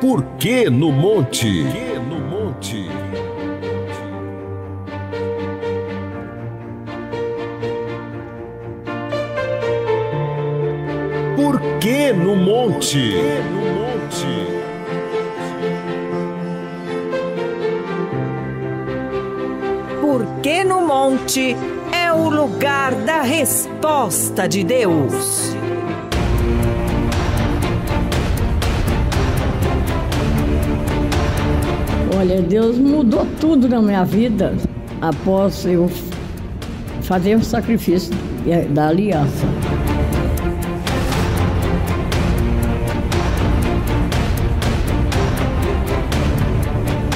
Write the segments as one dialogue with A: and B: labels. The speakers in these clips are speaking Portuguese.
A: Por que no monte? Por que no monte?
B: Porque no monte é o lugar da resposta de Deus.
C: Olha, Deus mudou tudo na minha vida após eu fazer o sacrifício da aliança.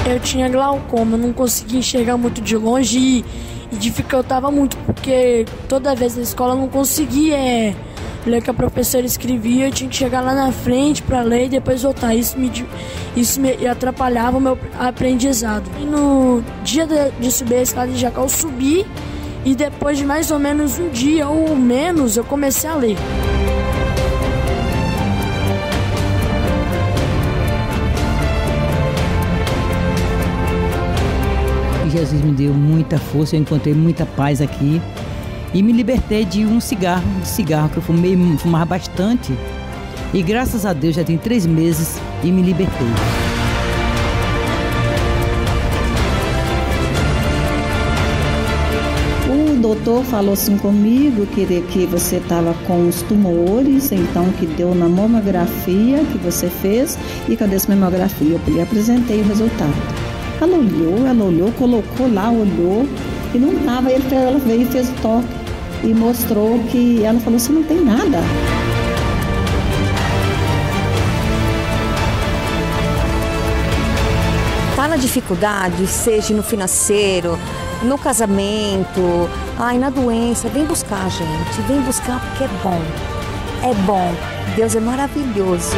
D: Eu tinha glaucoma, não conseguia enxergar muito de longe e, e dificultava muito, porque toda vez na escola eu não conseguia é, ler o que a professora escrevia, eu tinha que chegar lá na frente para ler e depois voltar. Isso me, isso me atrapalhava o meu aprendizado. E no dia de, de subir a escada de Jacó, eu subi e depois de mais ou menos um dia ou menos eu comecei a ler.
E: Jesus me deu muita força, eu encontrei muita paz aqui e me libertei de um cigarro, de cigarro que eu fumei, fumava bastante. E graças a Deus já tem três meses e me libertei.
F: O doutor falou assim comigo que, que você estava com os tumores, então que deu na mamografia que você fez e cadê essa mamografia? Eu lhe apresentei o resultado. Ela olhou, ela olhou, colocou lá, olhou e não estava. Ela veio e fez o toque e mostrou que ela falou assim: não tem nada.
G: Na dificuldade, seja no financeiro, no casamento, ai, na doença, vem buscar, gente. Vem buscar porque é bom. É bom. Deus é maravilhoso.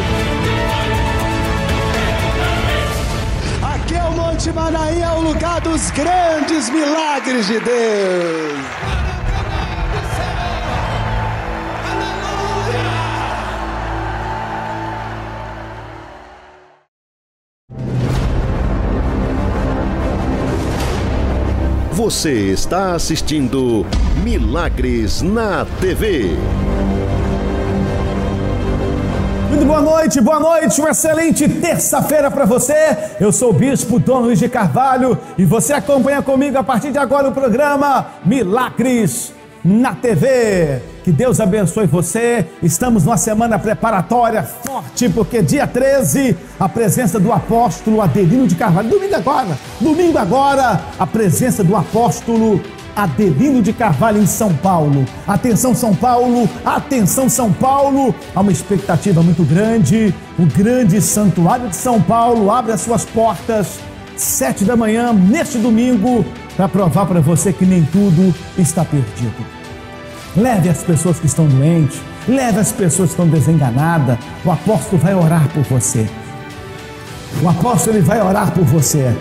H: Monte Manaí é o lugar dos grandes milagres de Deus.
A: Você está assistindo Milagres na TV.
I: Muito boa noite, boa noite, uma excelente terça-feira para você. Eu sou o Bispo Dom Luiz de Carvalho e você acompanha comigo a partir de agora o programa Milagres na TV. Que Deus abençoe você. Estamos numa semana preparatória forte, porque dia 13, a presença do apóstolo Adelino de Carvalho. Domingo agora, domingo agora, a presença do apóstolo Adelino de Carvalho em São Paulo. Atenção São Paulo, atenção São Paulo. Há uma expectativa muito grande. O grande santuário de São Paulo abre as suas portas sete da manhã neste domingo para provar para você que nem tudo está perdido. Leve as pessoas que estão doentes, leve as pessoas que estão desenganadas. O apóstolo vai orar por você. O apóstolo ele vai orar por você.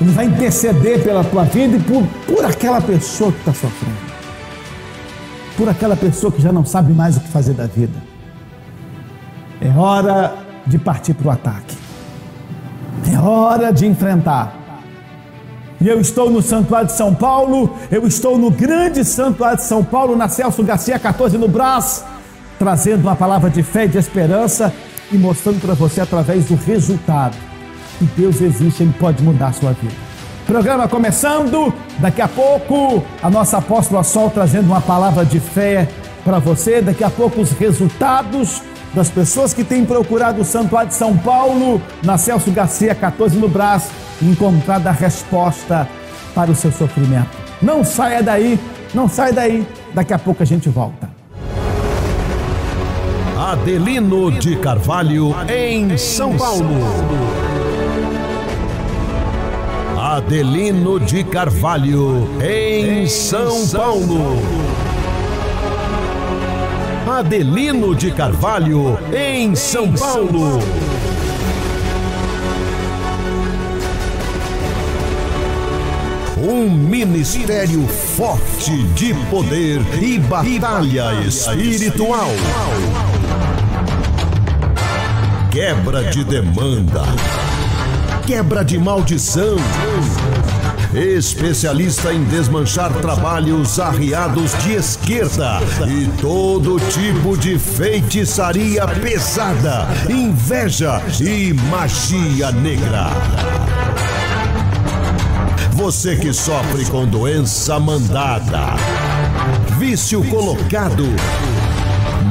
I: Ele vai interceder pela tua vida e por, por aquela pessoa que está sofrendo. Por aquela pessoa que já não sabe mais o que fazer da vida. É hora de partir para o ataque. É hora de enfrentar. E eu estou no Santuário de São Paulo, eu estou no grande Santuário de São Paulo, na Celso Garcia 14 no Brás, trazendo uma palavra de fé de esperança e mostrando para você através do resultado que Deus existe, Ele pode mudar a sua vida. Programa começando, daqui a pouco a nossa apóstola Sol trazendo uma palavra de fé para você, daqui a pouco os resultados das pessoas que têm procurado o Santuário de São Paulo, na Celso Garcia 14 no Brás, encontrada a resposta para o seu sofrimento. Não saia daí, não saia daí, daqui a pouco a gente volta.
A: Adelino de Carvalho em São Paulo. Adelino de Carvalho, em São Paulo. Adelino de Carvalho, em São Paulo. Um ministério forte de poder e batalha espiritual.
J: quebra de demanda, quebra de maldição. Especialista em desmanchar trabalhos arriados de esquerda e todo tipo de feitiçaria pesada, inveja e magia negra. Você que sofre com doença mandada, vício colocado,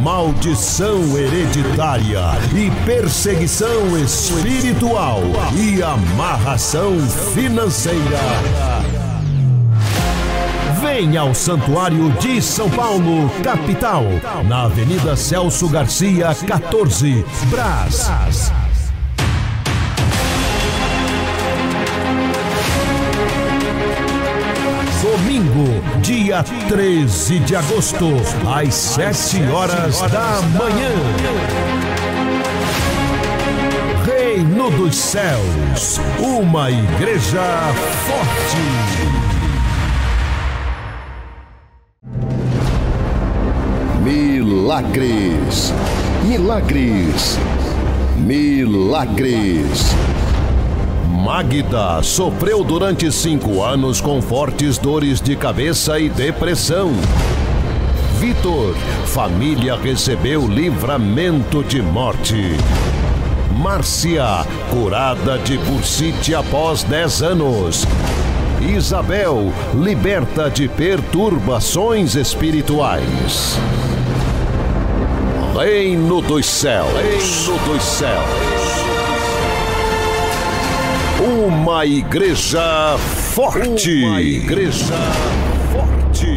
J: maldição hereditária e perseguição espiritual e amarração financeira. Venha ao Santuário de São Paulo, capital, na Avenida Celso Garcia, 14, Brás. Domingo, dia 13 de agosto, às 7 horas da manhã. Reino dos Céus, uma igreja forte.
K: Milagres, milagres, milagres.
J: Magda sofreu durante cinco anos com fortes dores de cabeça e depressão. Vitor, família recebeu livramento de morte. Márcia, curada de bursite após 10 anos. Isabel, liberta de perturbações espirituais. Reino dos céus. Reino dos céus. Uma igreja forte. Uma igreja forte.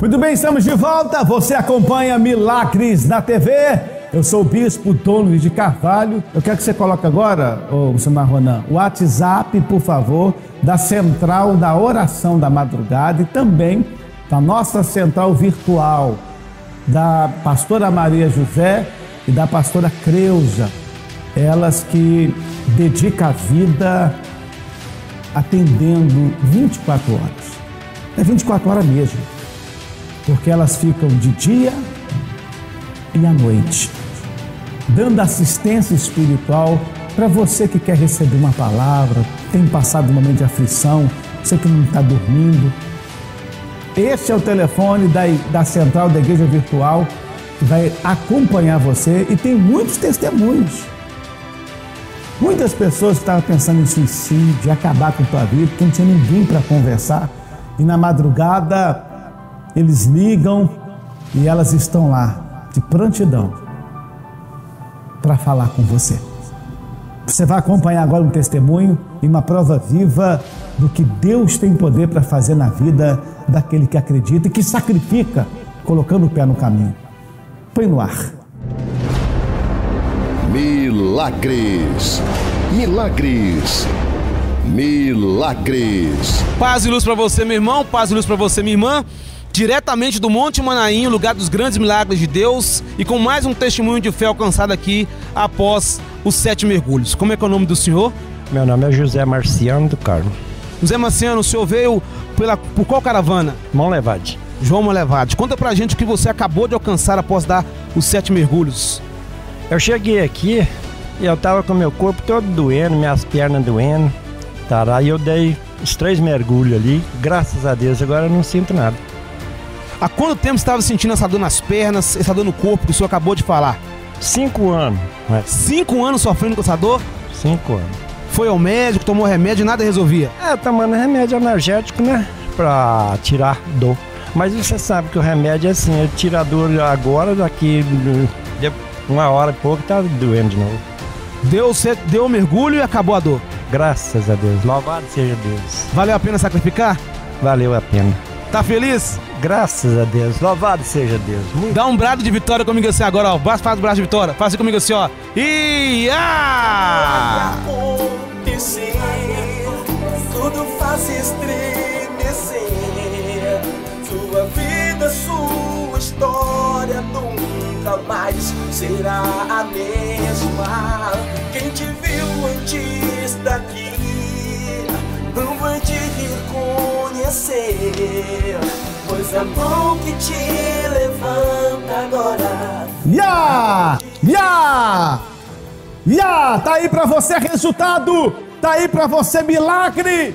I: Muito bem, estamos de volta. Você acompanha Milagres na TV. Eu sou o Bispo Luiz de Carvalho. Eu quero que você coloque agora, ô Samar Ronan, o WhatsApp, por favor, da Central da Oração da Madrugada e também da nossa central virtual, da pastora Maria José e da pastora Creuza. Elas que dedicam a vida atendendo 24 horas. É 24 horas mesmo porque elas ficam de dia e à noite, dando assistência espiritual para você que quer receber uma palavra, tem passado um momento de aflição, você que não está dormindo. Este é o telefone da, da central da igreja virtual vai acompanhar você e tem muitos testemunhos. Muitas pessoas estavam pensando em suicídio, acabar com a tua vida, porque não tinha ninguém para conversar. E na madrugada eles ligam e elas estão lá de prontidão para falar com você. Você vai acompanhar agora um testemunho e uma prova viva do que Deus tem poder para fazer na vida daquele que acredita e que sacrifica, colocando o pé no caminho. Põe no ar.
K: Milagres, milagres, milagres.
L: Paz e luz para você, meu irmão. Paz e luz para você, minha irmã diretamente do Monte Manaim, lugar dos grandes milagres de Deus, e com mais um testemunho de fé alcançado aqui após os sete mergulhos. Como é que é o nome do senhor?
M: Meu nome é José Marciano do Carmo.
L: José Marciano, o senhor veio pela, por qual caravana?
M: Mão Levade.
L: João Levade. Conta pra gente o que você acabou de alcançar após dar os sete mergulhos.
M: Eu cheguei aqui e eu tava com meu corpo todo doendo, minhas pernas doendo. Tá, aí eu dei os três mergulhos ali, graças a Deus, agora eu não sinto nada.
L: Há quanto tempo você estava sentindo essa dor nas pernas, essa dor no corpo que o senhor acabou de falar?
M: Cinco anos.
L: Né? Cinco anos sofrendo com essa dor?
M: Cinco anos.
L: Foi ao médico, tomou remédio e nada resolvia?
M: É, tomando remédio energético, né? Pra tirar dor. Mas você sabe que o remédio é assim, ele tira a dor agora, daqui uma hora e pouco tá doendo de novo.
L: Deu, você deu um mergulho e acabou a dor?
M: Graças a Deus. Louvado seja Deus.
L: Valeu a pena sacrificar?
M: Valeu a pena.
L: Tá feliz?
M: Graças a Deus. Louvado seja Deus.
L: Muito... Dá um brado de vitória comigo assim agora, ó. Faz o braço de vitória. Faz assim comigo assim, ó. Ia!
N: Tudo faz estremecer. Sua história nunca mais será a mesma. Quem te viu antes daqui não vai te reconhecer. Pois a mão que te
O: levanta agora.
I: Ya! Ya! Ya! Tá aí pra você resultado! Tá aí pra você milagre!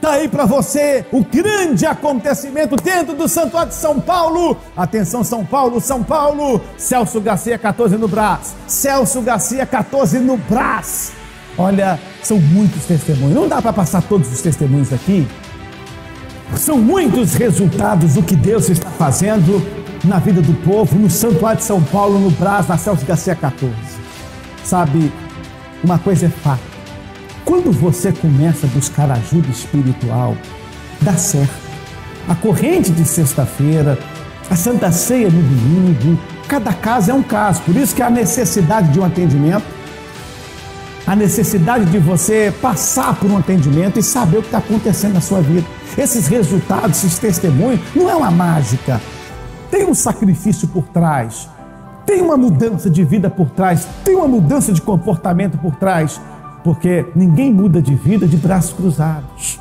I: Tá aí pra você o grande acontecimento dentro do Santuário de São Paulo. Atenção, São Paulo, São Paulo. Celso Garcia 14 no Brás. Celso Garcia 14 no Brás. Olha, são muitos testemunhos. Não dá para passar todos os testemunhos aqui. São muitos resultados do que Deus está fazendo na vida do povo, no Santuário de São Paulo, no Brás, na Celso Garcia 14. Sabe, uma coisa é fato. Quando você começa a buscar ajuda espiritual, dá certo. A corrente de sexta-feira, a Santa Ceia no domingo, cada caso é um caso. Por isso que há necessidade de um atendimento, a necessidade de você passar por um atendimento e saber o que está acontecendo na sua vida. Esses resultados, esses testemunhos, não é uma mágica. Tem um sacrifício por trás, tem uma mudança de vida por trás, tem uma mudança de comportamento por trás porque ninguém muda de vida de braços cruzados.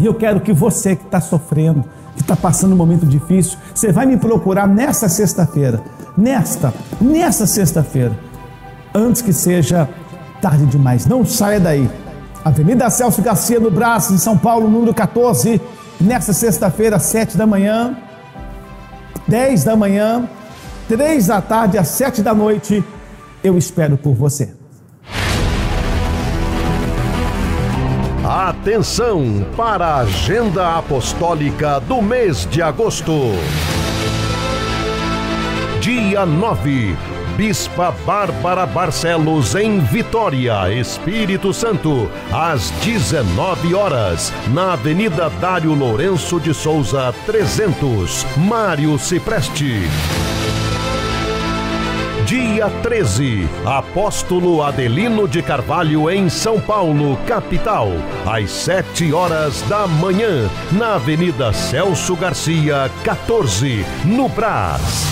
I: E eu quero que você que está sofrendo, que está passando um momento difícil, você vai me procurar nesta sexta-feira, nesta, nesta sexta-feira, antes que seja tarde demais. Não saia daí. Avenida Celso Garcia, no Braço, em São Paulo, número 14, nesta sexta-feira, sete da manhã, 10 da manhã, três da tarde às sete da noite. Eu espero por você.
J: Atenção para a agenda apostólica do mês de agosto. Dia 9. Bispa Bárbara Barcelos em Vitória, Espírito Santo, às 19 horas, na Avenida Dário Lourenço de Souza, 300, Mário Cipreste. Dia 13, Apóstolo Adelino de Carvalho em São Paulo, capital, às 7 horas da manhã, na Avenida Celso Garcia, 14, no Brás.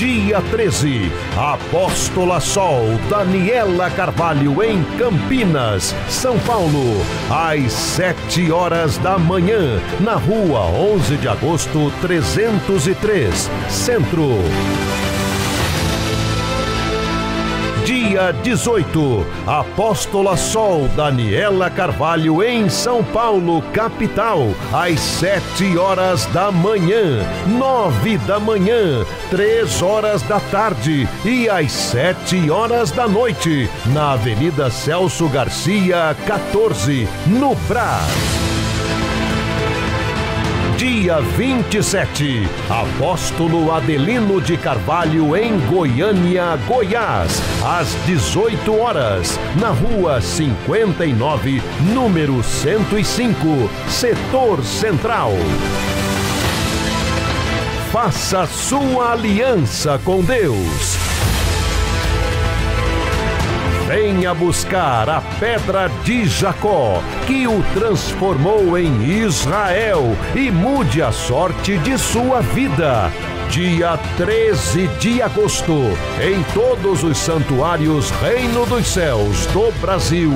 J: Dia 13, Apóstola Sol Daniela Carvalho em Campinas, São Paulo, às 7 horas da manhã, na rua 11 de agosto 303, Centro. Dia 18, Apóstola Sol Daniela Carvalho em São Paulo, capital, às 7 horas da manhã, 9 da manhã, 3 horas da tarde e às 7 horas da noite, na Avenida Celso Garcia, 14, no Brás. Dia 27, Apóstolo Adelino de Carvalho em Goiânia, Goiás, às 18 horas, na rua 59, número 105, setor central. Faça sua aliança com Deus. Venha buscar a pedra de Jacó, que o transformou em Israel e mude a sorte de sua vida. Dia 13 de agosto, em todos os santuários Reino dos Céus do Brasil,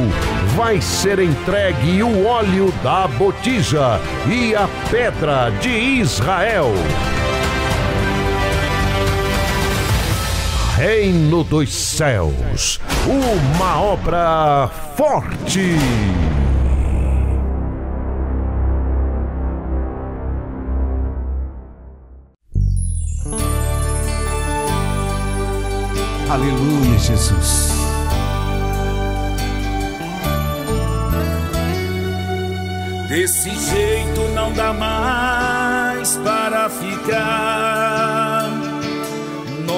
J: vai ser entregue o óleo da botija e a pedra de Israel. Reino dos Céus, uma obra forte.
P: Aleluia, Jesus.
Q: Desse jeito não dá mais para ficar.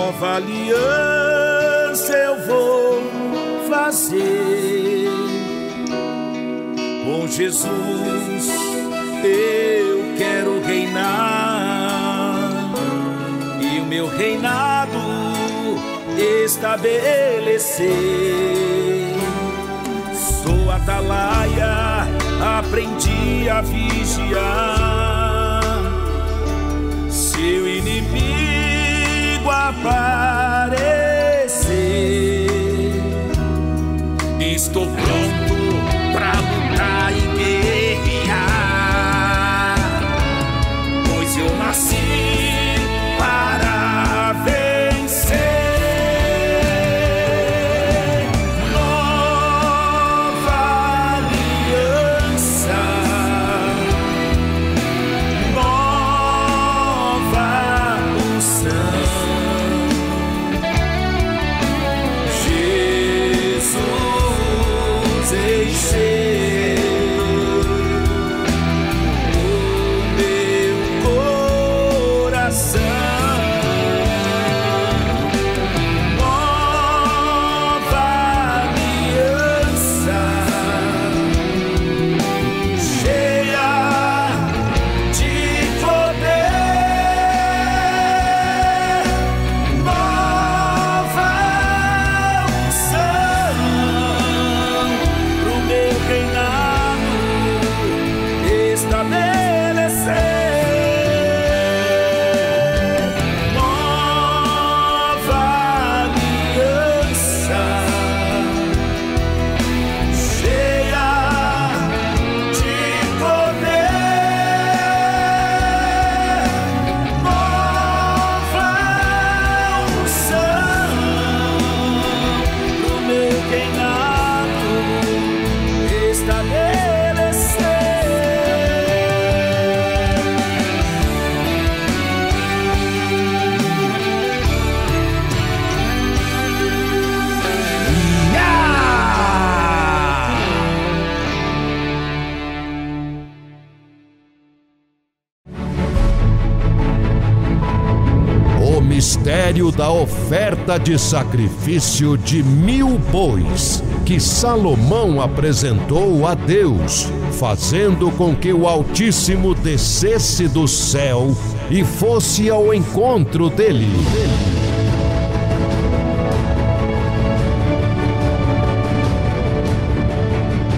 Q: Nova aliança eu vou fazer com Jesus. Eu quero reinar e o meu reinado estabelecer. Sou atalaia, aprendi a vigiar. Se o aparecer, estou pronto
J: mistério da oferta de sacrifício de mil bois que Salomão apresentou a Deus, fazendo com que o Altíssimo descesse do céu e fosse ao encontro dele.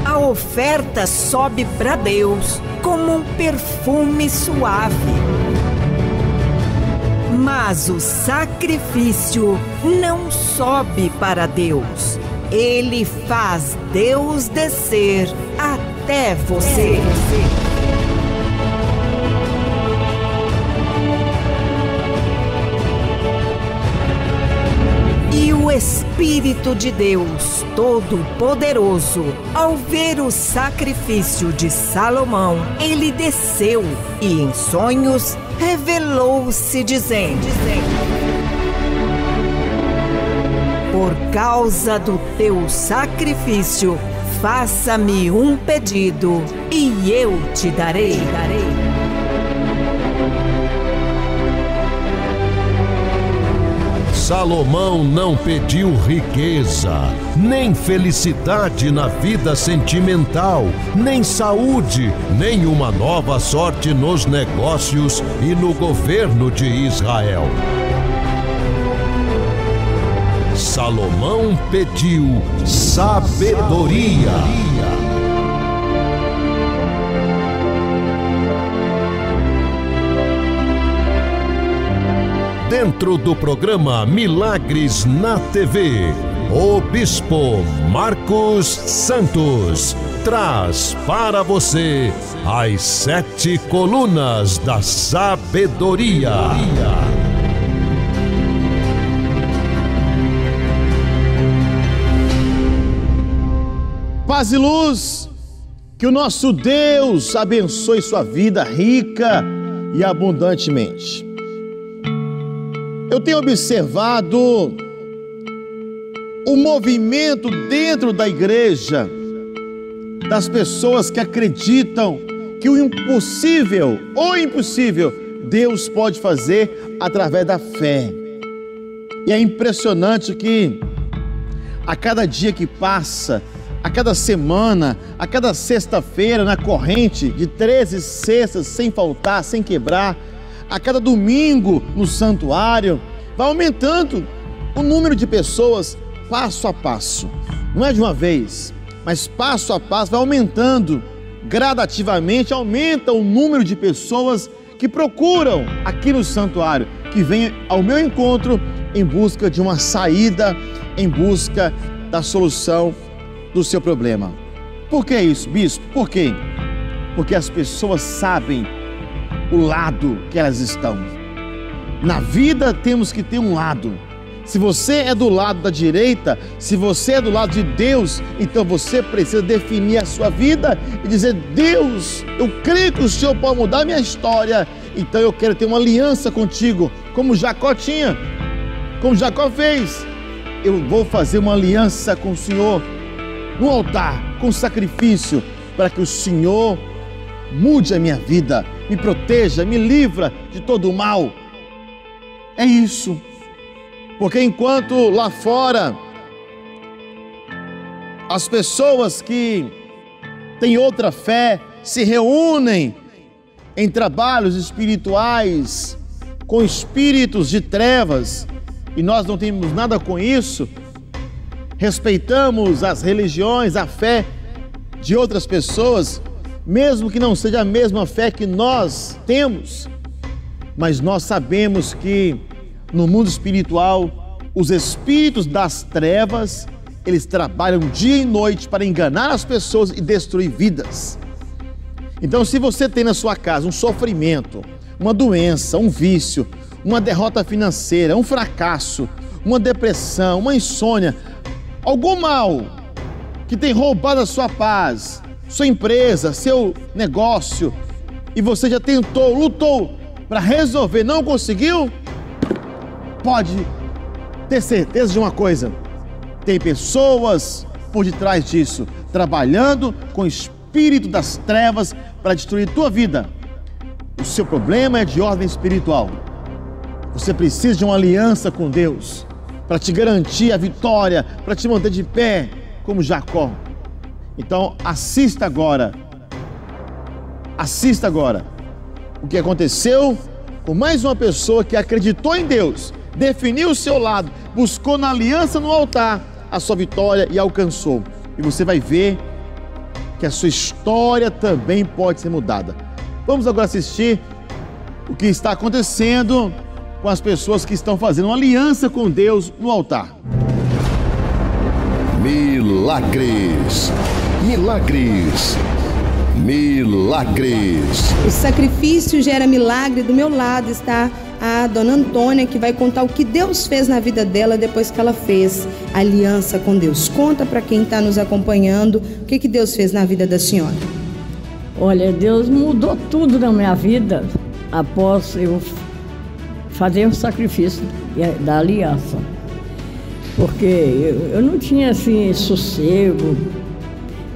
B: A oferta sobe para Deus como um perfume suave. Mas o sacrifício não sobe para Deus. Ele faz Deus descer até você. E o Espírito de Deus Todo-Poderoso, ao ver o sacrifício de Salomão, ele desceu e em sonhos revelou-se dizendo: Por causa do teu sacrifício, faça-me um pedido e eu te darei.
J: Salomão não pediu riqueza, nem felicidade na vida sentimental, nem saúde, nem uma nova sorte nos negócios e no governo de Israel. Salomão pediu sabedoria. Dentro do programa Milagres na TV, o Bispo Marcos Santos traz para você as sete colunas da sabedoria.
R: Paz e luz, que o nosso Deus abençoe sua vida rica e abundantemente. Eu tenho observado o movimento dentro da igreja das pessoas que acreditam que o impossível, o impossível, Deus pode fazer através da fé. E é impressionante que a cada dia que passa, a cada semana, a cada sexta-feira, na corrente de 13 sextas, sem faltar, sem quebrar, a cada domingo no santuário, vai aumentando o número de pessoas passo a passo. Não é de uma vez, mas passo a passo vai aumentando gradativamente, aumenta o número de pessoas que procuram aqui no santuário, que vêm ao meu encontro em busca de uma saída, em busca da solução do seu problema. Por que isso, bispo? Por quê? Porque as pessoas sabem o lado que elas estão. Na vida temos que ter um lado. Se você é do lado da direita, se você é do lado de Deus, então você precisa definir a sua vida e dizer: Deus, eu creio que o Senhor pode mudar a minha história, então eu quero ter uma aliança contigo, como Jacó tinha, como Jacó fez. Eu vou fazer uma aliança com o Senhor no altar, com sacrifício, para que o Senhor mude a minha vida, me proteja, me livra de todo o mal. É isso. Porque enquanto lá fora as pessoas que têm outra fé se reúnem em trabalhos espirituais com espíritos de trevas e nós não temos nada com isso, respeitamos as religiões, a fé de outras pessoas, mesmo que não seja a mesma fé que nós temos, mas nós sabemos que no mundo espiritual, os espíritos das trevas, eles trabalham dia e noite para enganar as pessoas e destruir vidas. Então, se você tem na sua casa um sofrimento, uma doença, um vício, uma derrota financeira, um fracasso, uma depressão, uma insônia, algum mal que tem roubado a sua paz, sua empresa, seu negócio, e você já tentou, lutou para resolver, não conseguiu, pode ter certeza de uma coisa: tem pessoas por detrás disso, trabalhando com o espírito das trevas para destruir tua vida. O seu problema é de ordem espiritual. Você precisa de uma aliança com Deus para te garantir a vitória, para te manter de pé, como Jacó. Então, assista agora. Assista agora o que aconteceu com mais uma pessoa que acreditou em Deus, definiu o seu lado, buscou na aliança no altar a sua vitória e alcançou. E você vai ver que a sua história também pode ser mudada. Vamos agora assistir o que está acontecendo com as pessoas que estão fazendo uma aliança com Deus no altar.
A: Milagres, milagres, milagres.
S: O sacrifício gera milagre. Do meu lado está a dona Antônia, que vai contar o que Deus fez na vida dela depois que ela fez aliança com Deus. Conta para quem está nos acompanhando o que, que Deus fez na vida da senhora.
C: Olha, Deus mudou tudo na minha vida após eu fazer o sacrifício da aliança. Porque eu, eu não tinha assim sossego,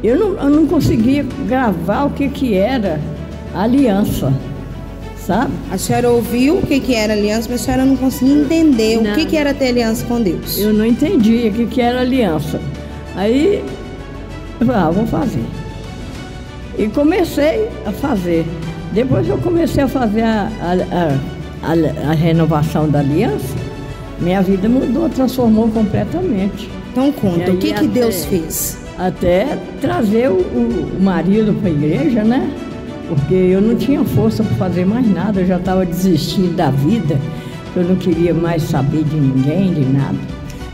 C: eu não, eu não conseguia gravar o que, que era aliança, sabe?
S: A senhora ouviu o que, que era aliança, mas a senhora não conseguia entender não. o que, que era ter aliança com Deus.
C: Eu não entendia o que, que era aliança. Aí eu falei, ah, vou fazer. E comecei a fazer. Depois eu comecei a fazer a, a, a, a renovação da aliança, minha vida mudou, transformou completamente.
S: Então conta, o que, que Deus fez?
C: Até trazer o, o marido para a igreja, né? Porque eu não tinha força para fazer mais nada, eu já estava desistindo da vida, eu não queria mais saber de ninguém, de nada.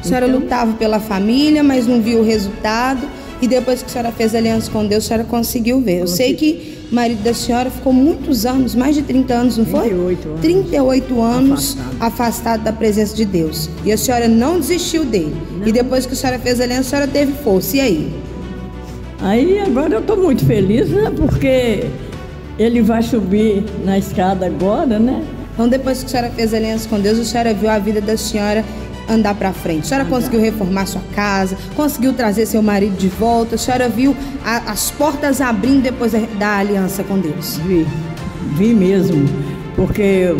S: A senhora então, lutava pela família, mas não viu o resultado. E depois que a senhora fez aliança com Deus, a senhora conseguiu ver. Eu sei que marido da senhora ficou muitos anos, mais de 30 anos, não foi?
C: 38 anos.
S: 38 anos afastado, afastado da presença de Deus. E a senhora não desistiu dele. Não. E depois que a senhora fez aliança, a senhora teve força. E aí?
C: Aí agora eu estou muito feliz, né? Porque ele vai subir na escada agora, né?
S: Então, depois que a senhora fez aliança com Deus, a senhora viu a vida da senhora andar para frente. A senhora andar. conseguiu reformar sua casa, conseguiu trazer seu marido de volta, a senhora viu a, as portas abrindo depois da, aliança com Deus.
C: Vi, vi mesmo, porque eu,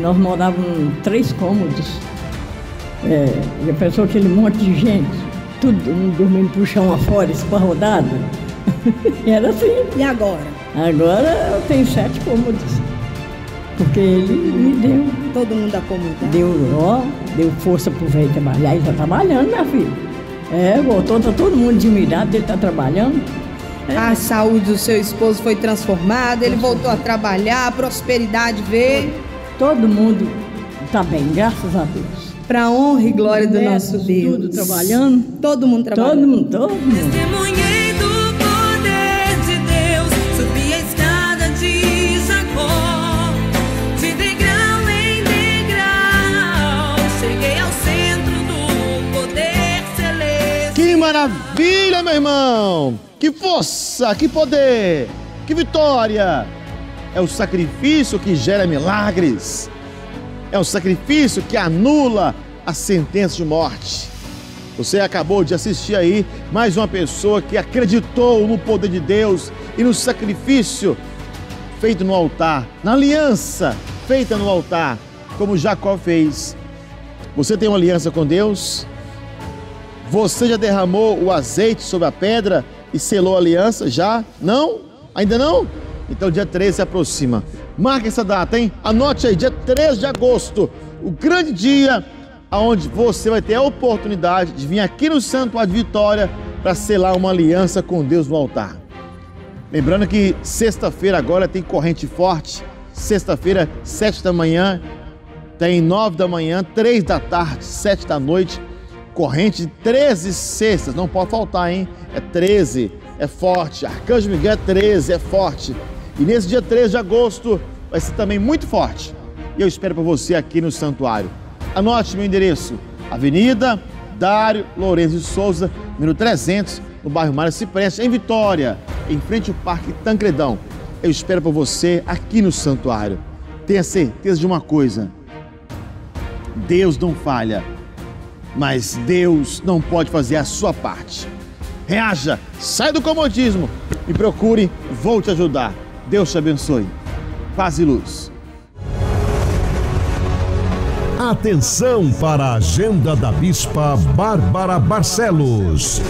C: nós morávamos em três cômodos. É, já pensou aquele monte de gente, tudo dormindo pro chão afora, esparrodado? Era assim.
S: E agora?
C: Agora eu tenho sete cômodos. Porque ele me deu.
S: Todo mundo acomodado.
C: Deu, ó, deu força pro velho trabalhar. Ele tá trabalhando, minha filha. É, voltou, tá todo mundo admirado, ele tá trabalhando.
S: É. A saúde do seu esposo foi transformada, ele voltou a trabalhar, a prosperidade veio.
C: Todo, todo mundo tá bem, graças a Deus.
S: Pra honra e glória do nosso Deus.
C: Tudo trabalhando.
S: Todo mundo trabalhando.
C: Todo mundo, todo mundo.
R: Maravilha, meu irmão! Que força, que poder, que vitória! É o sacrifício que gera milagres. É o sacrifício que anula a sentença de morte. Você acabou de assistir aí mais uma pessoa que acreditou no poder de Deus e no sacrifício feito no altar, na aliança feita no altar, como Jacó fez. Você tem uma aliança com Deus? Você já derramou o azeite sobre a pedra e selou a aliança? Já? Não? Ainda não? Então dia 13 se aproxima. Marque essa data, hein? Anote aí, dia 13 de agosto, o grande dia onde você vai ter a oportunidade de vir aqui no Santuário de Vitória para selar uma aliança com Deus no altar. Lembrando que sexta-feira agora tem corrente forte. Sexta-feira, sete da manhã, tem nove da manhã, três da tarde, sete da noite corrente de 13 cestas, não pode faltar, hein? É 13, é forte. Arcanjo Miguel é 13, é forte. E nesse dia 13 de agosto vai ser também muito forte. E eu espero para você aqui no santuário. Anote meu endereço: Avenida Dário Lourenço de Souza, número 300, no bairro Mário Cipreste, em Vitória, em frente ao Parque Tancredão. Eu espero para você aqui no santuário. Tenha certeza de uma coisa: Deus não falha mas Deus não pode fazer a sua parte. Reaja, sai do comodismo e procure, vou te ajudar. Deus te abençoe. Paz e luz.
J: Atenção para a agenda da Bispa Bárbara Barcelos.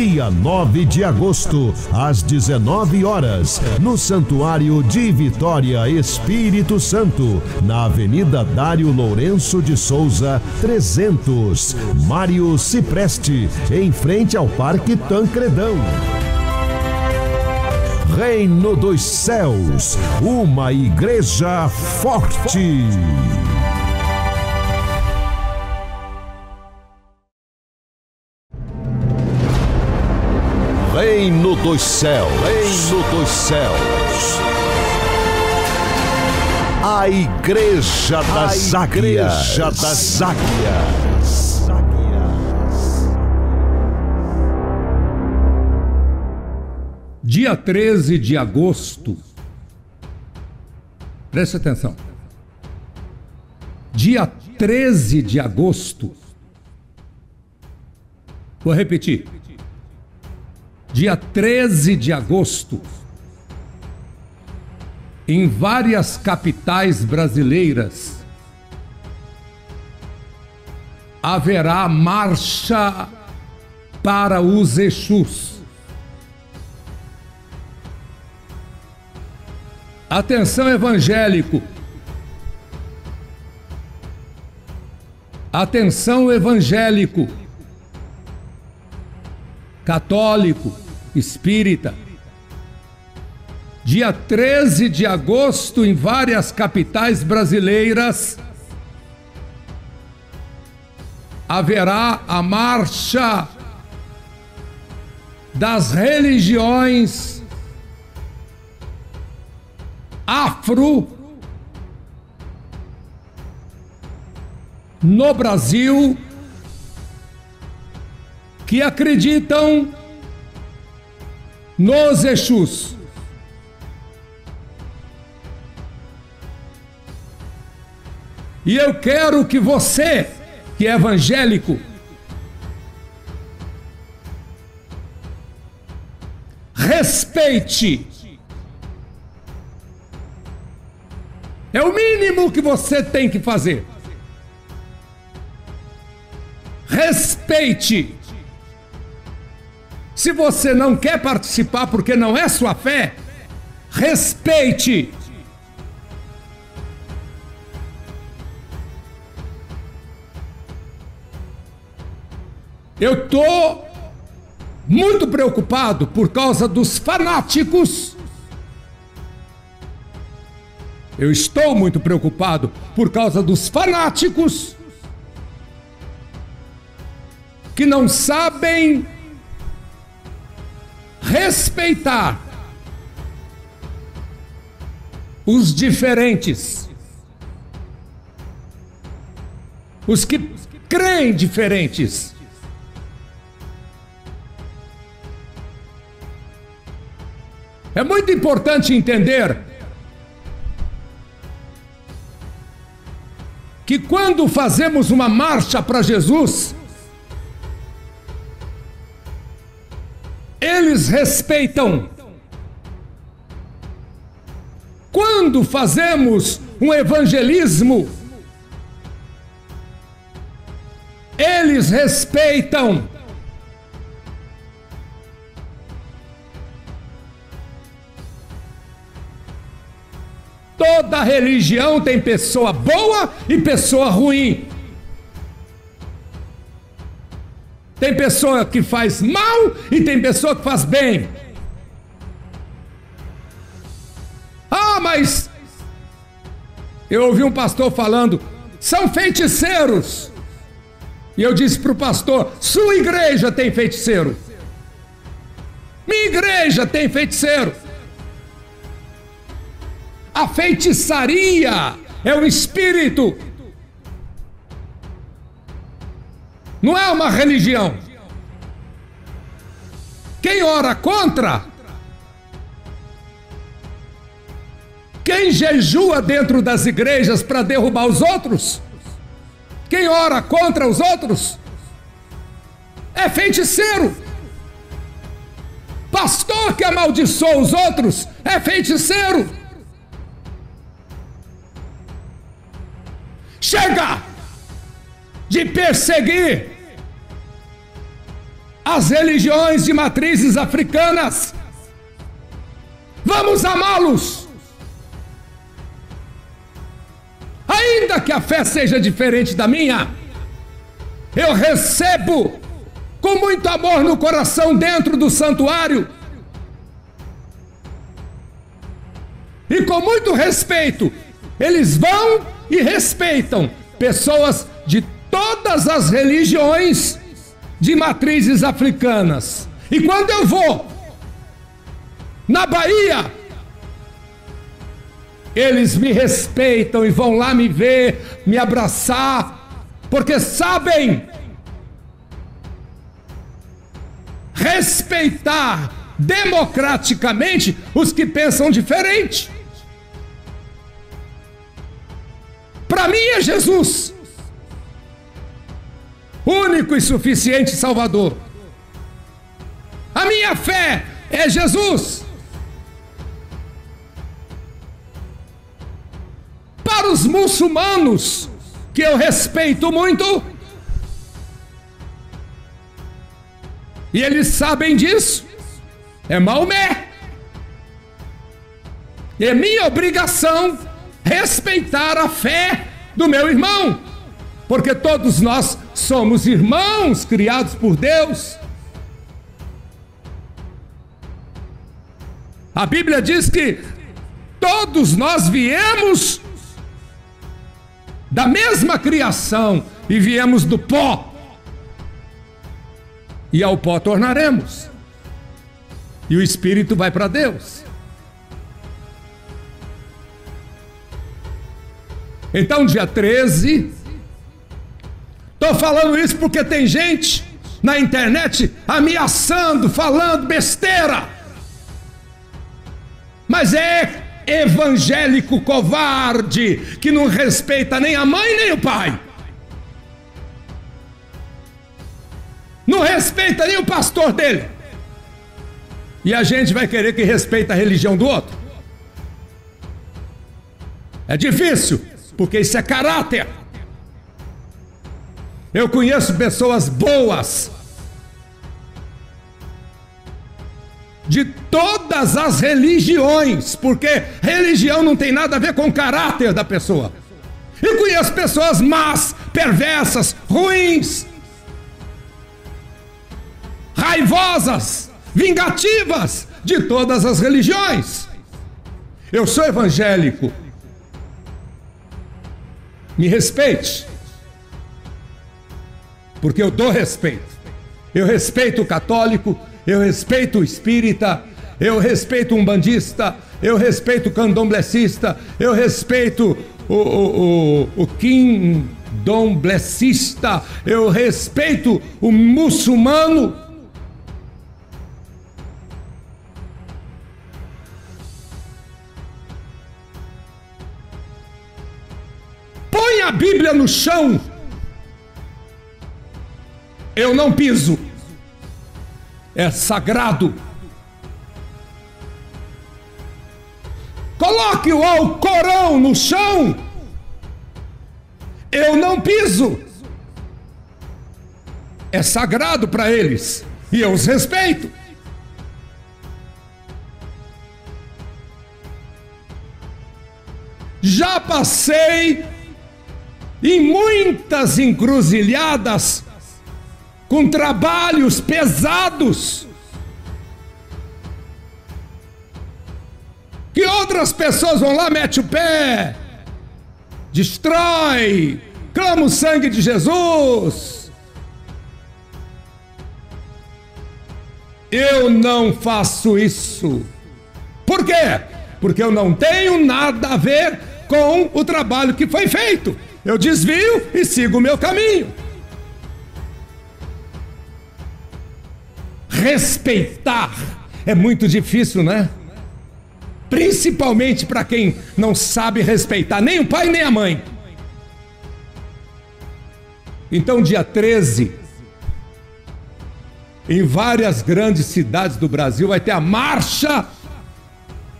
J: Dia 9 de agosto, às 19 horas, no Santuário de Vitória Espírito Santo, na Avenida Dário Lourenço de Souza, 300, Mário Cipreste, em frente ao Parque Tancredão. Reino dos Céus, uma igreja forte. Reino dos Céus, Reino dos Céus. A Igreja das
T: A
J: Águias.
T: Igreja
J: das Águias.
U: Dia 13 de agosto. Preste atenção. Dia 13 de agosto. Vou repetir. Dia 13 de agosto. Em várias capitais brasileiras haverá marcha para os Exus. Atenção evangélico. Atenção evangélico. Católico, espírita. Dia 13 de agosto, em várias capitais brasileiras, haverá a marcha das religiões afro no Brasil que acreditam nos Exus. E eu quero que você, que é evangélico, respeite. É o mínimo que você tem que fazer. Respeite. Se você não quer participar porque não é sua fé, respeite. Eu estou muito preocupado por causa dos fanáticos. Eu estou muito preocupado por causa dos fanáticos que não sabem respeitar os diferentes, os que creem diferentes. É muito importante entender que quando fazemos uma marcha para Jesus, eles respeitam. Quando fazemos um evangelismo, eles respeitam. Toda religião tem pessoa boa e pessoa ruim. Tem pessoa que faz mal e tem pessoa que faz bem. Ah, mas eu ouvi um pastor falando, são feiticeiros. E eu disse para o pastor: sua igreja tem feiticeiro. Minha igreja tem feiticeiro. A feitiçaria é um espírito, não é uma religião. Quem ora contra, quem jejua dentro das igrejas para derrubar os outros, quem ora contra os outros, é feiticeiro. Pastor que amaldiçoa os outros é feiticeiro. Chega de perseguir as religiões de matrizes africanas. Vamos amá-los. Ainda que a fé seja diferente da minha, eu recebo com muito amor no coração dentro do santuário e com muito respeito. Eles vão e respeitam pessoas de todas as religiões de matrizes africanas. E quando eu vou na Bahia, eles me respeitam e vão lá me ver, me abraçar, porque sabem respeitar democraticamente os que pensam diferente. Para mim é Jesus, único e suficiente Salvador. A minha fé é Jesus. Para os muçulmanos, que eu respeito muito, e eles sabem disso, é Maomé. É minha obrigação respeitar a fé do meu irmão, porque todos nós somos irmãos criados por Deus. A Bíblia diz que todos nós viemos da mesma criação e viemos do pó. E ao pó tornaremos. E o espírito vai para Deus. Então, dia 13, estou falando isso porque tem gente na internet ameaçando, falando besteira. Mas é evangélico covarde que não respeita nem a mãe nem o pai. Não respeita nem o pastor dele. E a gente vai querer que respeite a religião do outro. É difícil porque isso é caráter. Eu conheço pessoas boas, de todas as religiões, porque religião não tem nada a ver com o caráter da pessoa. E conheço pessoas más, perversas, ruins, raivosas, vingativas, de todas as religiões. Eu sou evangélico, me respeite. Porque eu dou respeito. Eu respeito o católico, eu respeito o espírita, eu respeito o umbandista, eu respeito o candomblessista, eu respeito o, o, o, o quindomblessista, eu respeito o muçulmano. Põe a Bíblia no chão. Eu não piso. É sagrado. Coloque o Alcorão no chão. Eu não piso. É sagrado para eles e eu os respeito. Já passei em muitas encruzilhadas, com trabalhos pesados, que outras pessoas vão lá, mete o pé, destrói, clama o sangue de Jesus. Eu não faço isso. Por quê? Porque eu não tenho nada a ver com o trabalho que foi feito. Eu desvio e sigo o meu caminho. Respeitar é muito difícil, né? Principalmente para quem não sabe respeitar nem o pai nem a mãe. Então, dia 13, em várias grandes cidades do Brasil, vai ter a marcha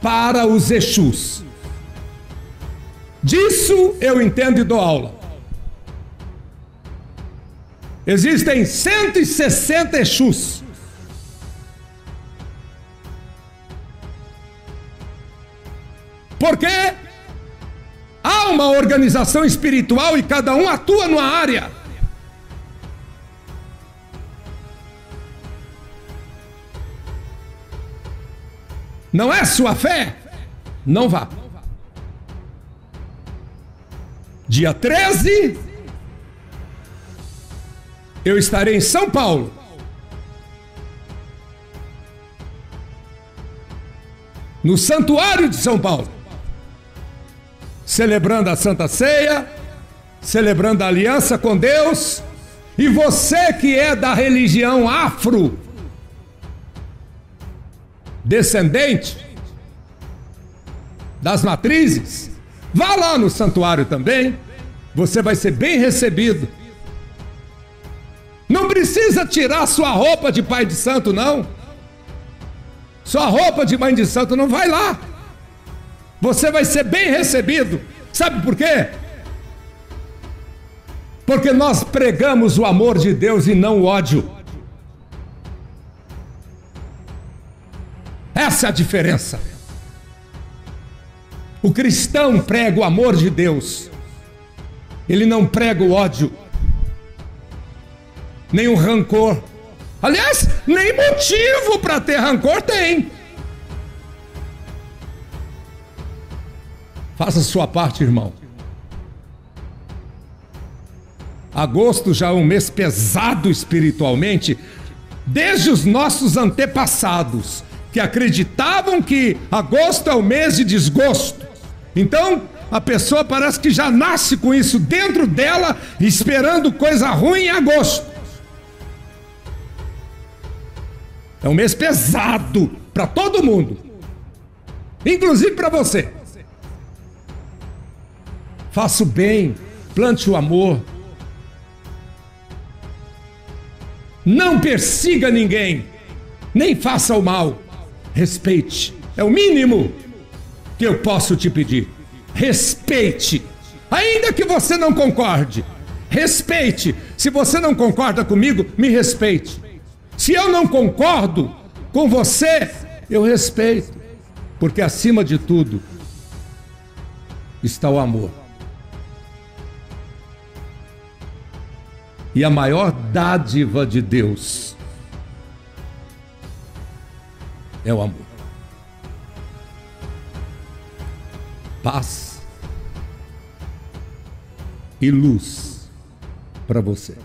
U: para os Exus. Disso eu entendo e dou aula. Existem 160 Exus. Porque há uma organização espiritual e cada um atua numa área. Não é sua fé? Não vá. Dia 13, eu estarei em São Paulo. No Santuário de São Paulo. Celebrando a Santa Ceia, celebrando a aliança com Deus. E você que é da religião afro, descendente das matrizes, vá lá no santuário também, você vai ser bem recebido. Não precisa tirar sua roupa de pai de santo, não. Sua roupa de mãe de santo não vai lá. Você vai ser bem recebido. Sabe por quê? Porque nós pregamos o amor de Deus e não o ódio. Essa é a diferença. O cristão prega o amor de Deus, ele não prega o ódio, nem o rancor. Aliás, nem motivo para ter rancor tem. Faça sua parte, irmão. Agosto já é um mês pesado espiritualmente, desde os nossos antepassados que acreditavam que agosto é o mês de desgosto. Então, a pessoa parece que já nasce com isso dentro dela, esperando coisa ruim em agosto. É um mês pesado para todo mundo, inclusive para você. Faça o bem, plante o amor. Não persiga ninguém, nem faça o mal respeite. É o mínimo que eu posso te pedir. Respeite. Ainda que você não concorde, respeite. Se você não concorda comigo, me respeite. Se eu não concordo com você, eu respeito. Porque acima de tudo está o amor. E a maior dádiva de Deus é o amor. Paz e luz para você.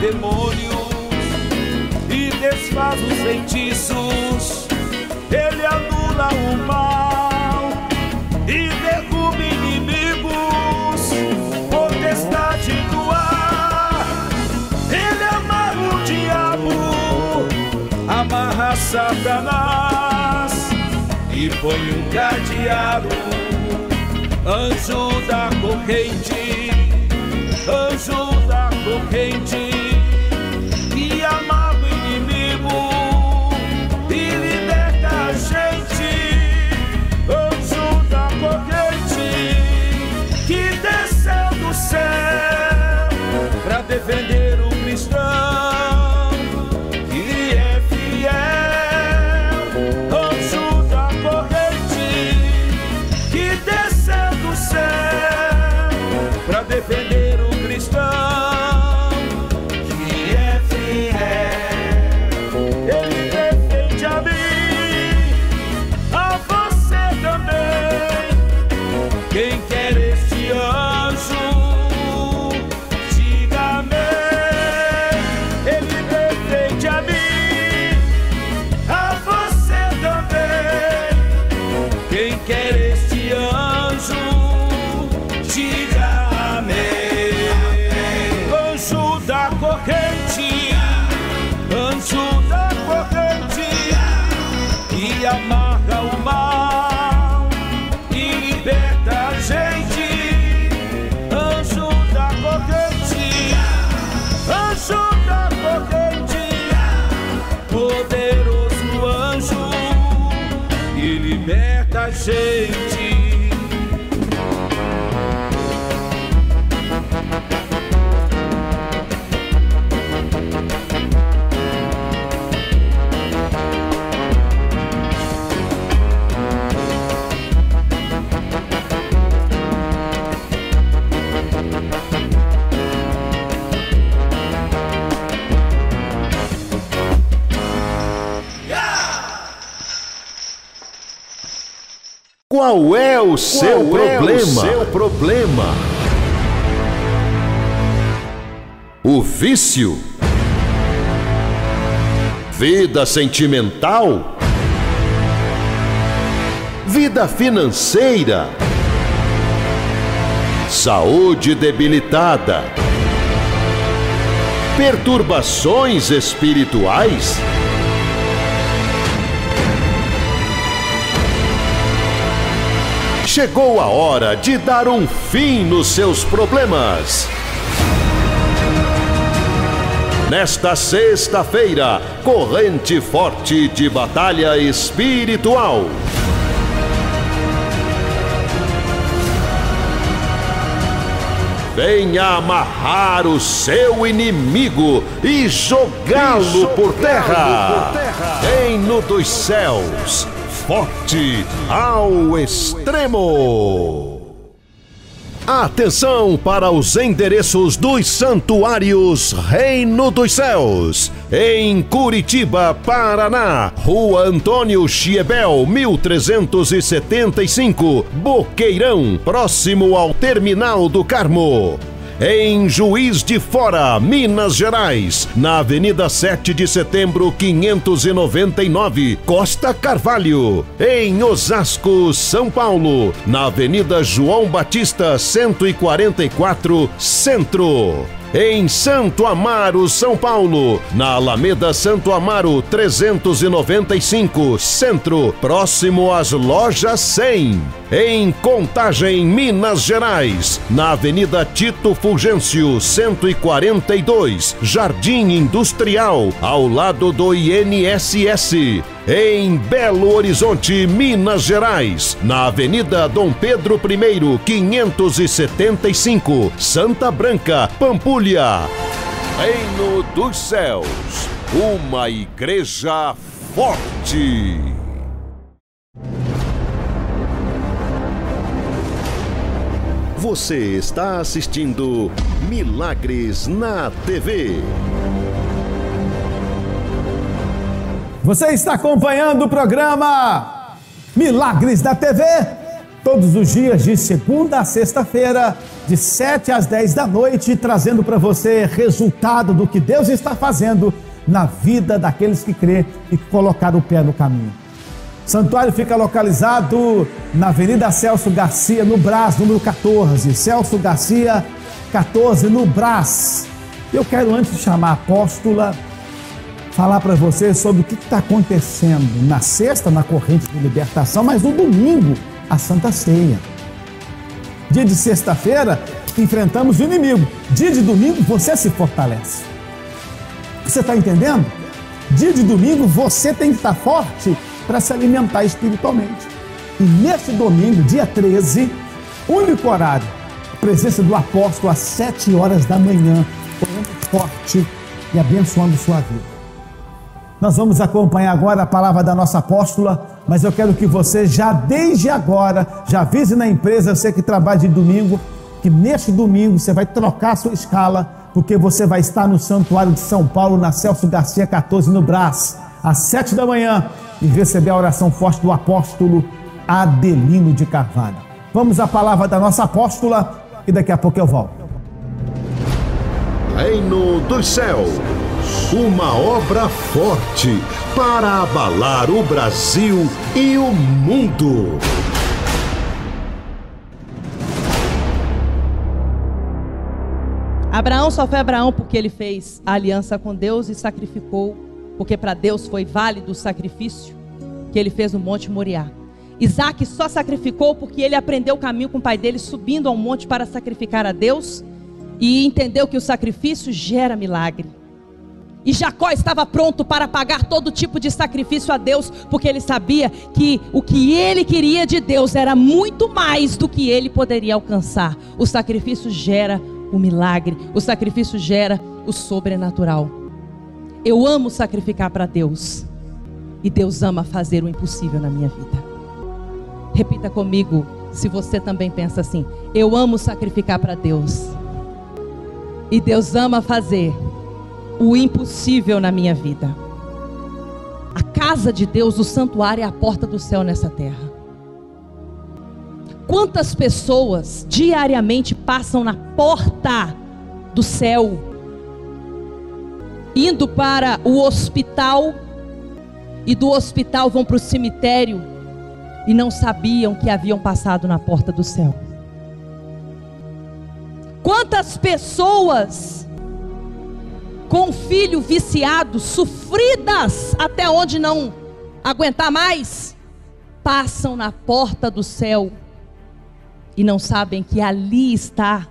Q: Demônios e desfaz os feitiços. Ele anula o mal e derruba inimigos. Potestade do ar, ele amarra o diabo, amarra Satanás e põe um cadeado. Anjo da corrente, anjo da corrente,
J: Qual é o seu
A: Qual é o
J: problema?
A: seu
J: problema? O vício? Vida sentimental? Vida financeira? Saúde debilitada? Perturbações espirituais? Chegou a hora de dar um fim nos seus problemas. Nesta sexta-feira, corrente forte de batalha espiritual. Venha amarrar o seu inimigo e jogá-lo por terra. Reino dos céus, forte ao extremo. Atenção para os endereços dos santuários Reino dos Céus. Em Curitiba, Paraná, Rua Antônio Chiebel, 1375, Boqueirão, próximo ao Terminal do Carmo. Em Juiz de Fora, Minas Gerais, na Avenida 7 de Setembro, 599, Costa Carvalho. Em Osasco, São Paulo, na Avenida João Batista, 144, Centro. Em Santo Amaro, São Paulo, na Alameda Santo Amaro 395, Centro, próximo às lojas 100. Em Contagem, Minas Gerais, na Avenida Tito Fulgêncio 142, Jardim Industrial, ao lado do INSS. Em Belo Horizonte, Minas Gerais, na Avenida Dom Pedro I, 575, Santa Branca, Pampulha. Reino dos Céus, uma igreja forte. Você está assistindo Milagres na TV.
I: Você está acompanhando o programa Milagres da TV, todos os dias de segunda a sexta-feira, de 7 às 10 da noite, trazendo para você resultado do que Deus está fazendo na vida daqueles que crê e que colocaram o pé no caminho. O santuário fica localizado na Avenida Celso Garcia, no Brás, número 14. Celso Garcia, 14, no Brás. Eu quero, antes de chamar a apóstola, falar para você sobre o que está acontecendo na sexta, na corrente de libertação, mas no domingo, a Santa Ceia. Dia de sexta-feira, enfrentamos o inimigo. Dia de domingo, você se fortalece. Você está entendendo? Dia de domingo, você tem que estar forte para se alimentar espiritualmente. E neste domingo, dia 13, único horário, presença do apóstolo às 7 horas da manhã, orando forte e abençoando sua vida. Nós vamos acompanhar agora a palavra da nossa apóstola, mas eu quero que você já desde agora, já avise na empresa, você que trabalha de domingo, que neste domingo você vai trocar a sua escala, porque você vai estar no Santuário de São Paulo, na Celso Garcia 14, no Brás, às 7 da manhã, e receber a oração forte do apóstolo Adelino de Carvalho. Vamos à palavra da nossa apóstola e daqui a pouco eu volto.
A: Reino dos Céus, uma obra forte para abalar o Brasil e o mundo.
V: Abraão só foi Abraão porque ele fez a aliança com Deus e sacrificou, porque para Deus foi válido o sacrifício que ele fez no Monte Moriá. Isaac só sacrificou porque ele aprendeu o caminho com o pai dele, subindo ao monte para sacrificar a Deus e entendeu que o sacrifício gera milagre. E Jacó estava pronto para pagar todo tipo de sacrifício a Deus, porque ele sabia que o que ele queria de Deus era muito mais do que ele poderia alcançar. O sacrifício gera o milagre, o sacrifício gera o sobrenatural. Eu amo sacrificar para Deus, e Deus ama fazer o impossível na minha vida. Repita comigo, se você também pensa assim: eu amo sacrificar para Deus, e Deus ama fazer o impossível na minha vida. A casa de Deus, o santuário é a porta do céu nessa terra. Quantas pessoas diariamente passam na porta do céu, indo para o hospital, e do hospital vão para o cemitério, e não sabiam que haviam passado na porta do céu? Quantas pessoas com filho viciado, sofridas até onde não aguentar mais, passam na porta do céu e não sabem que ali está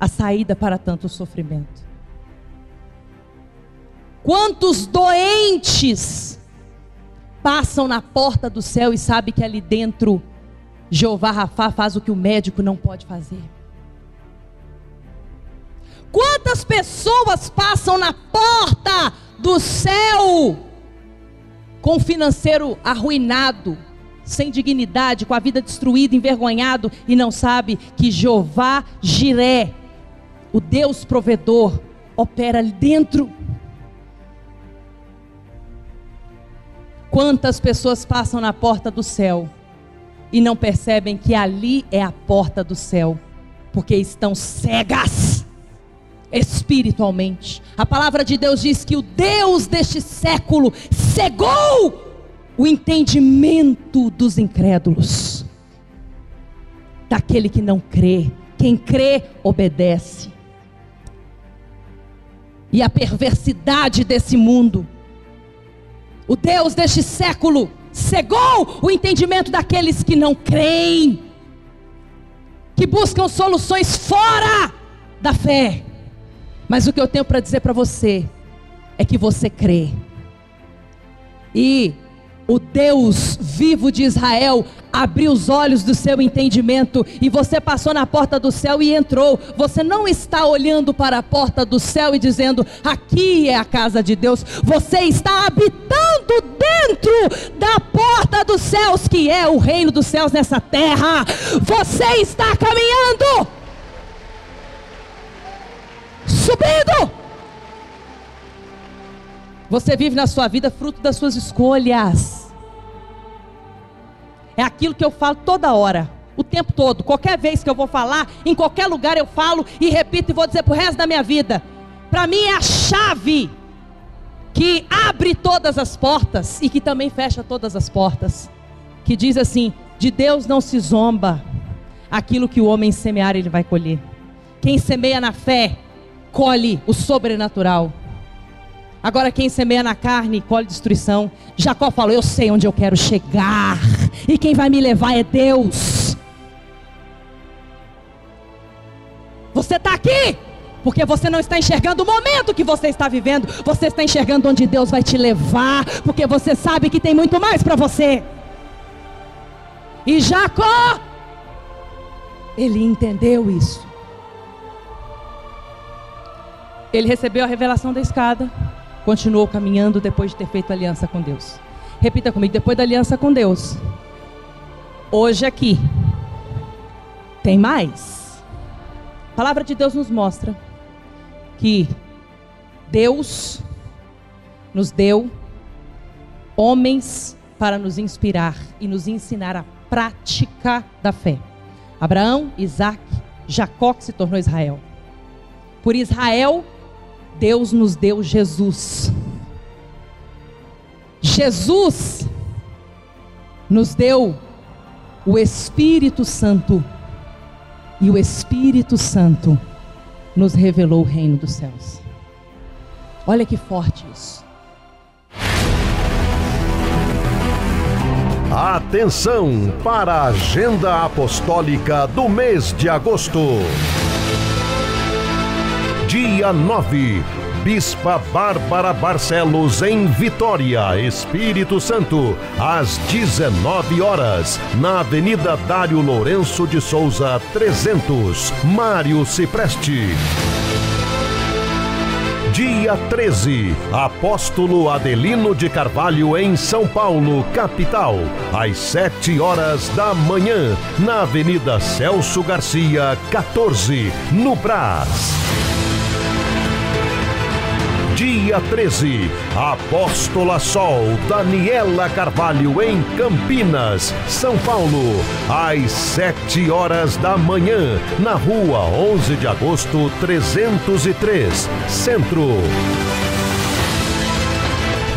V: a saída para tanto sofrimento. Quantos doentes passam na porta do céu e sabem que ali dentro Jeová Rafá faz o que o médico não pode fazer? Quantas pessoas passam na porta do céu com o financeiro arruinado, sem dignidade, com a vida destruída, envergonhado e não sabe que Jeová Jiré, o Deus provedor, opera ali dentro? Quantas pessoas passam na porta do céu e não percebem que ali é a porta do céu, porque estão cegas espiritualmente. A palavra de Deus diz que o Deus deste século cegou o entendimento dos incrédulos, daquele que não crê. Quem crê, obedece. E a perversidade desse mundo, o Deus deste século, cegou o entendimento daqueles que não creem, que buscam soluções fora da fé. Mas o que eu tenho para dizer para você é que você crê. E o Deus vivo de Israel abriu os olhos do seu entendimento e você passou na porta do céu e entrou. Você não está olhando para a porta do céu e dizendo: aqui é a casa de Deus. Você está habitando dentro da porta dos céus, que é o reino dos céus nessa terra. Você está caminhando, subindo. Você vive na sua vida fruto das suas escolhas. É aquilo que eu falo toda hora, o tempo todo. Qualquer vez que eu vou falar, em qualquer lugar eu falo e repito e vou dizer para o resto da minha vida. Para mim é a chave que abre todas as portas e que também fecha todas as portas. Que diz assim: de Deus não se zomba. Aquilo que o homem semear, ele vai colher. Quem semeia na fé, colhe o sobrenatural. Agora quem semeia na carne colhe destruição. Jacó falou: Eu sei onde eu quero chegar. E quem vai me levar é Deus. Você está aqui porque você não está enxergando o momento que você está vivendo. Você está enxergando onde Deus vai te levar, porque você sabe que tem muito mais para você. E Jacó, ele entendeu isso. Ele recebeu a revelação da escada, continuou caminhando depois de ter feito aliança com Deus. Repita comigo: depois da aliança com Deus, hoje aqui, tem mais. A palavra de Deus nos mostra que Deus nos deu homens para nos inspirar e nos ensinar a prática da fé. Abraão, Isaac, Jacó que se tornou Israel. Por Israel, Deus nos deu Jesus. Jesus nos deu o Espírito Santo. E o Espírito Santo nos revelou o reino dos céus. Olha que forte isso.
J: Atenção para a agenda apostólica do mês de agosto. Dia 9. Bispa Bárbara Barcelos em Vitória, Espírito Santo, às 19 horas, na Avenida Dário Lourenço de Souza, 300, Mário Cipreste. Dia 13, Apóstolo Adelino de Carvalho em São Paulo, capital, às 7 horas da manhã, na Avenida Celso Garcia, 14, no Brás. Dia 13, Apóstola Sol Daniela Carvalho em Campinas, São Paulo, às 7 horas da manhã, na rua 11 de agosto 303, Centro.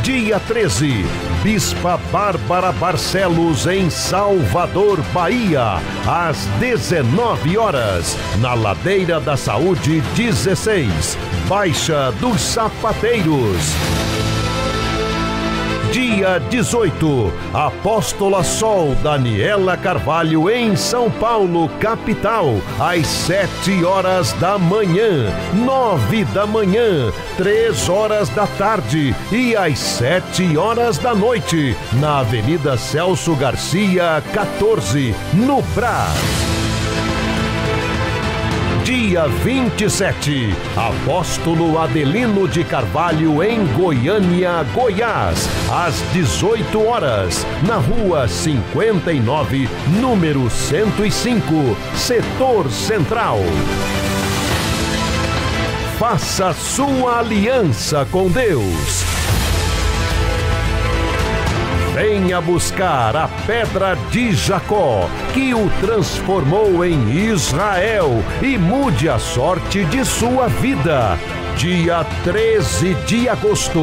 J: Dia 13, Bispa Bárbara Barcelos em Salvador, Bahia, às 19 horas, na Ladeira da Saúde 16, Baixa dos Sapateiros. Dia 18, Apóstola Sol Daniela Carvalho em São Paulo, capital, às 7 horas da manhã, 9 da manhã, 3 horas da tarde e às 7 horas da noite, na Avenida Celso Garcia, 14, no Brás. Dia 27, Apóstolo Adelino de Carvalho em Goiânia, Goiás, às 18 horas, na rua 59, número 105, setor central. Faça sua aliança com Deus. Venha buscar a pedra de Jacó, que o transformou em Israel e mude a sorte de sua vida. Dia 13 de agosto,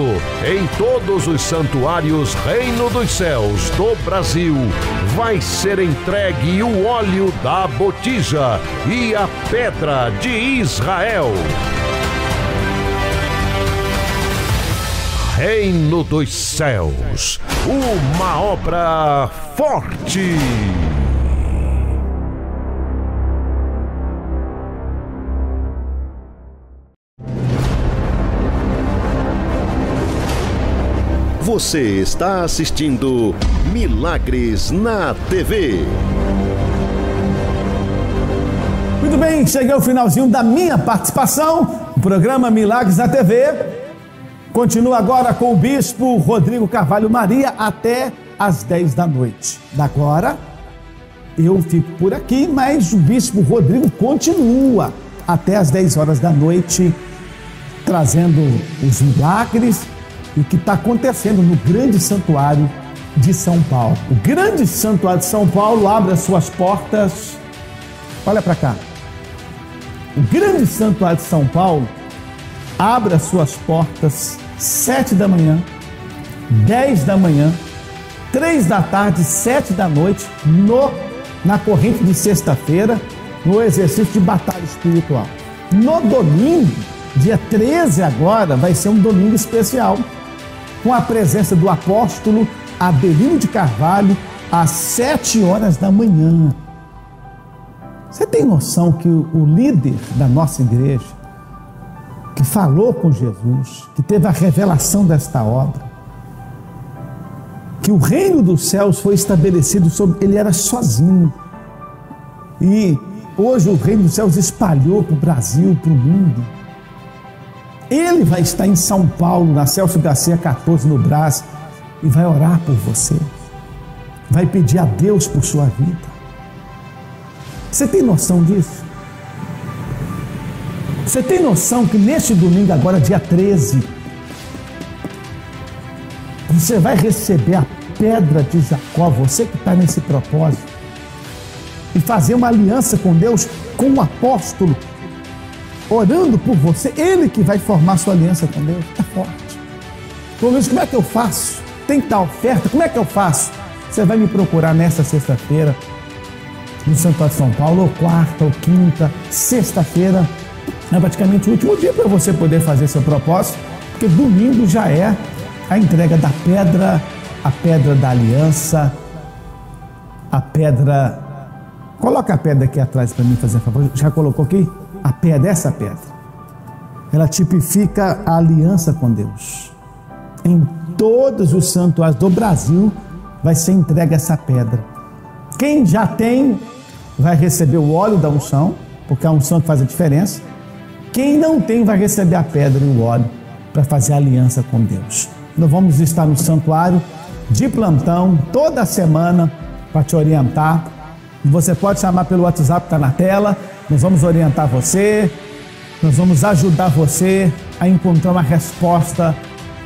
J: em todos os santuários Reino dos Céus do Brasil, vai ser entregue o óleo da botija e a pedra de Israel. Reino dos Céus, uma obra forte. Você está assistindo Milagres na TV.
I: Muito bem, cheguei ao finalzinho da minha participação no programa Milagres na TV. Continua agora com o bispo Rodrigo Carvalho Maria até às 10 da noite. Agora, eu fico por aqui, mas o bispo Rodrigo continua até às 10 horas da noite, trazendo os milagres e o que está acontecendo no grande santuário de São Paulo. O grande santuário de São Paulo abre as suas portas. Olha para cá. O grande santuário de São Paulo abre as suas portas sete da manhã, dez da manhã, três da tarde, sete da noite, no, na corrente de sexta-feira, no exercício de batalha espiritual. No domingo, Dia 13 agora vai ser um domingo especial, com a presença do apóstolo Adelino de Carvalho, às 7 horas da manhã. Você tem noção que o líder da nossa igreja, que falou com Jesus, que teve a revelação desta obra, que o reino dos céus foi estabelecido sobre ele era sozinho. E hoje o reino dos céus espalhou para o Brasil, para o mundo. Ele vai estar em São Paulo, na Celso Garcia 14, no Brás, e vai orar por você. Vai pedir a Deus por sua vida. Você tem noção disso? Você tem noção que neste domingo, agora, dia 13, você vai receber a pedra de Jacó, você que está nesse propósito, e fazer uma aliança com Deus, com o apóstolo, orando por você, ele que vai formar sua aliança com Deus. Está forte. Pelo menos, como é que eu faço? Tem tal oferta? Como é que eu faço? Você vai me procurar nesta sexta-feira, no Santuário de São Paulo, ou quarta, ou quinta, sexta-feira. É praticamente o último dia para você poder fazer seu propósito, porque domingo já é a entrega da pedra, a pedra da aliança, a pedra. Coloca a pedra aqui atrás para mim fazer favor. Já colocou aqui? A pedra, essa pedra. Ela tipifica a aliança com Deus. Em todos os santuários do Brasil vai ser entregue essa pedra. Quem já tem vai receber o óleo da unção, porque a unção que faz a diferença. Quem não tem vai receber a pedra e o óleo para fazer aliança com Deus. Nós vamos estar no santuário de plantão toda semana para te orientar. Você pode chamar pelo WhatsApp que está na tela. Nós vamos orientar você. Nós vamos ajudar você a encontrar uma resposta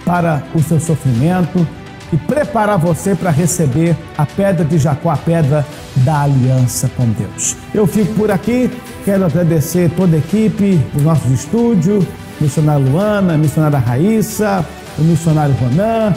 I: para o seu sofrimento e preparar você para receber a pedra de Jacó, a pedra da aliança com Deus. Eu fico por aqui, quero agradecer toda a equipe do nosso estúdio, missionária Luana, missionária Raíssa, o missionário Ronan.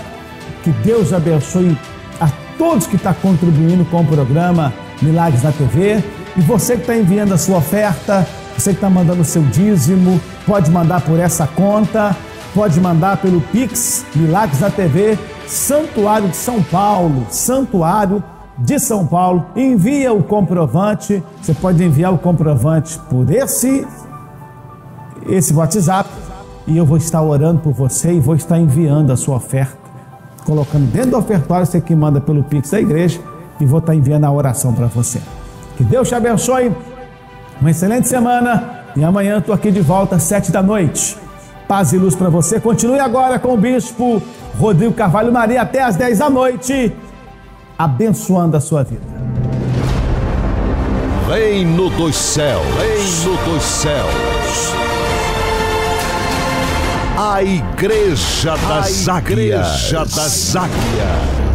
I: Que Deus abençoe a todos que estão contribuindo com o programa Milagres na TV. E você que está enviando a sua oferta, você que está mandando o seu dízimo, pode mandar por essa conta, pode mandar pelo Pix Milagres na TV, Santuário de São Paulo, Santuário de São Paulo. Envia o comprovante, você pode enviar o comprovante por esse esse WhatsApp e eu vou estar orando por você e vou estar enviando a sua oferta, colocando dentro do ofertório você que manda pelo Pix da igreja e vou estar enviando a oração para você. Que Deus te abençoe, uma excelente semana e amanhã estou aqui de volta às sete da noite. Paz e luz para você. Continue agora com o Bispo Rodrigo Carvalho Maria até às dez da noite, abençoando a sua vida.
J: Reino dos céus, reino dos céus. A Igreja das
A: A
J: Águias.
A: Igreja das Águias.